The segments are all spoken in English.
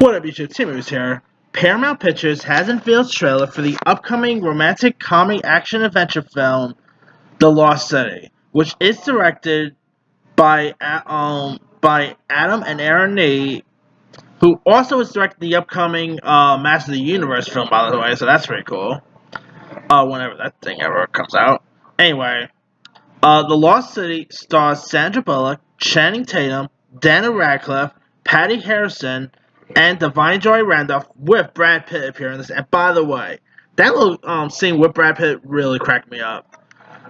What up, YouTube? Timmy's here. Paramount Pictures has unveiled trailer for the upcoming romantic comedy action adventure film, The Lost City, which is directed by um by Adam and Aaron Nee, who also is directing the upcoming uh, Master of the Universe film, by the way. So that's pretty cool. Uh, whenever that thing ever comes out. Anyway, uh, The Lost City stars Sandra Bullock, Channing Tatum, Daniel Radcliffe, Patti Harrison and Divine Joy Randolph with Brad Pitt appearing. And by the way, that little um, scene with Brad Pitt really cracked me up.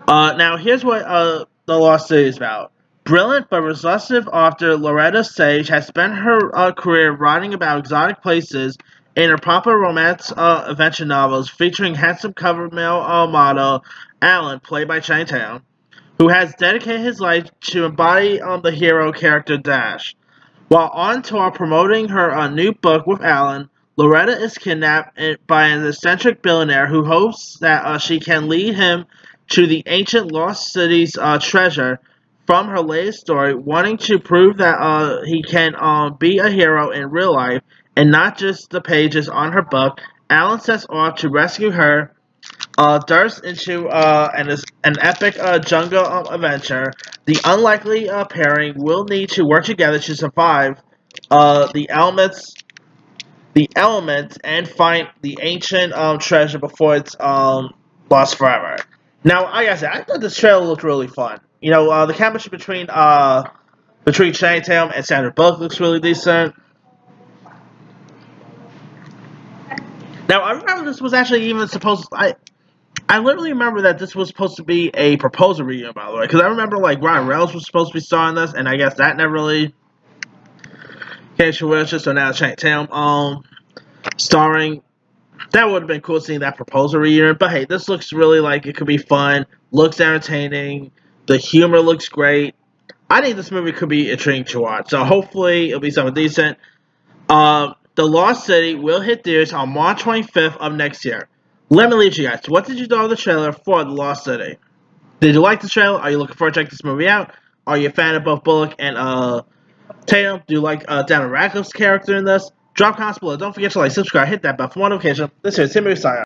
Uh, now, here's what uh, The Lost City is about. Brilliant but restless author Loretta Sage has spent her uh, career writing about exotic places in her proper romance uh, adventure novels featuring handsome cover male uh, model Alan, played by Tatum, who has dedicated his life to embody um, the hero character Dash. While on tour promoting her uh, new book with Alan, Loretta is kidnapped by an eccentric billionaire who hopes that uh, she can lead him to the ancient lost city's uh, treasure from her latest story, wanting to prove that uh, he can um, be a hero in real life and not just the pages on her book. Alan sets off to rescue her uh, Durst into uh, an, an epic uh, jungle um, adventure. The unlikely uh, pairing will need to work together to survive uh, the elements, the elements, and find the ancient um, treasure before it's um, lost forever. Now, like I said, I thought this trailer looked really fun. You know, uh, the chemistry between uh, between Channing Tatum and Sandra Bullock looks really decent. Now, I remember this was actually even supposed. To, I I literally remember that this was supposed to be a proposal reunion, by the way, because I remember like Ryan Reynolds was supposed to be starring this, and I guess that never really came to fruition. So now Channing Tatum um starring. That would have been cool seeing that proposal reunion. But hey, this looks really like it could be fun. Looks entertaining. The humor looks great. I think this movie could be intriguing to watch. So hopefully it'll be something decent. Um, the Lost City will hit theaters on March 25th of next year. Let me leave you guys. What did you know of the trailer for The Lost City? Did you like the trailer? Are you looking forward to check this movie out? Are you a fan of both Bullock and uh, Tatum? Do you like uh, Daniel Radcliffe's character in this? Drop comments below. Don't forget to like, subscribe, hit that bell for more notifications. This is Timmy Saya.